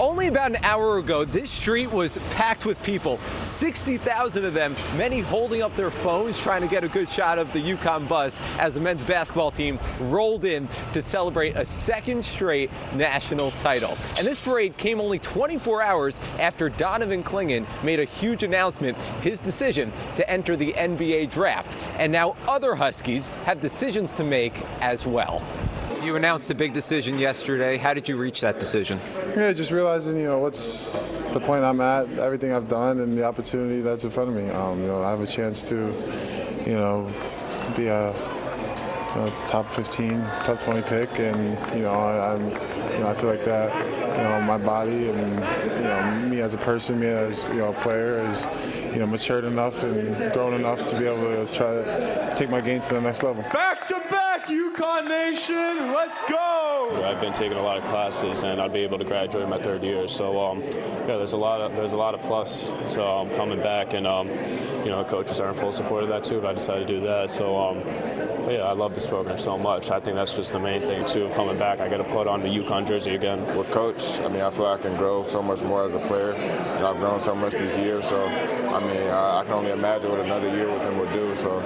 Only about an hour ago, this street was packed with people. 60,000 of them, many holding up their phones trying to get a good shot of the UConn bus as the men's basketball team rolled in to celebrate a second straight national title. And this parade came only 24 hours after Donovan Clingan made a huge announcement, his decision to enter the NBA draft. And now other Huskies have decisions to make as well. You announced a big decision yesterday. How did you reach that decision? Yeah, just realizing, you know, what's the point I'm at, everything I've done, and the opportunity that's in front of me. Um, you know, I have a chance to, you know, be a top 15, top 20 pick, and you know, I, you know, I feel like that, you know, my body and you know, me as a person, me as you know, a player is, you know, matured enough and grown enough to be able to try to take my game to the next level. Back to back, UConn Nation, let's go! I've been taking a lot of classes, and I'll be able to graduate my third year. So, um, yeah, there's a lot of there's a lot of plus. So I'm coming back, and um, you know, coaches are in full support of that too. If I decide to do that, so um, yeah, I love this program so much. I think that's just the main thing too. Coming back, I got to put on the UConn jersey again. With coach, I mean, I feel like I can grow so much more as a player, and I've grown so much this year. So, I mean, I, I can only imagine what another year with him would do. So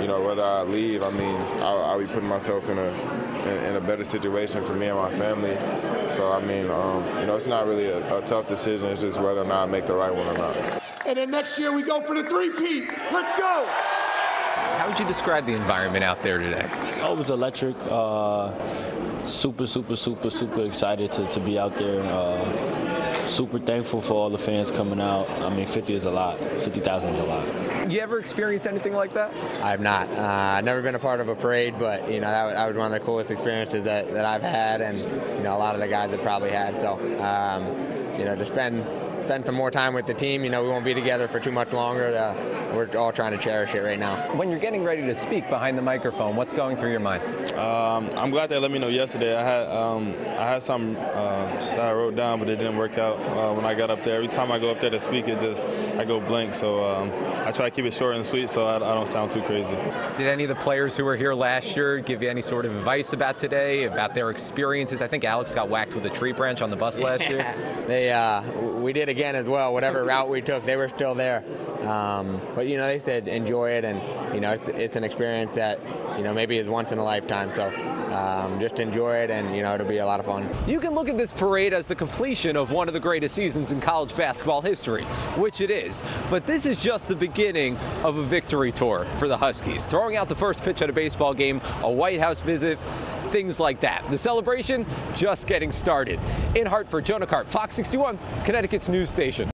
you know, whether I leave, I mean, I'll, I'll be putting myself in a in, in, a better situation for me and my family. So I mean, um, you know, it's not really a, a, tough decision. It's just whether or not I make the right one or not. And then next year we go for the three-peat. Let's go. How would you describe the environment out there today? Oh, it was electric. Uh, super, super, super, super excited to, to be out there. Uh, super thankful for all the fans coming out. I mean, 50 is a lot. 50,000 is a lot. You ever experienced anything like that? I have not. Uh, I've never been a part of a parade, but you know that was, that was, one of the coolest experiences that, that I've had, and you know a lot of the guys that probably had. So um, you know to spend spend some more time with the team. You know, we won't be together for too much longer. Uh, we're all trying to cherish it right now. When you're getting ready to speak behind the microphone, what's going through your mind? Um, I'm glad they let me know yesterday. I had um, I had some uh, that I wrote down, but it didn't work out uh, when I got up there. Every time I go up there to speak, it just I go blank. So um, I try to keep it short and sweet, so I, I don't sound too crazy. Did any of the players who were here last year give you any sort of advice about today, about their experiences? I think Alex got whacked with a tree branch on the bus last year. they uh, we did again as well. Whatever route we took, they were still there. Um, but you know, they said enjoy it, and you know, it's, it's an experience that you know maybe is once in a lifetime. So um, just enjoy it, and you know, it'll be a lot of fun. You can look at this parade as the completion of one of the greatest seasons in college basketball history, which it is. But this is just the beginning of a victory tour for the Huskies. Throwing out the first pitch at a baseball game, a White House visit, things like that. The celebration just getting started. In Hartford, Jonah Karp, Fox 61, Connecticut's news station.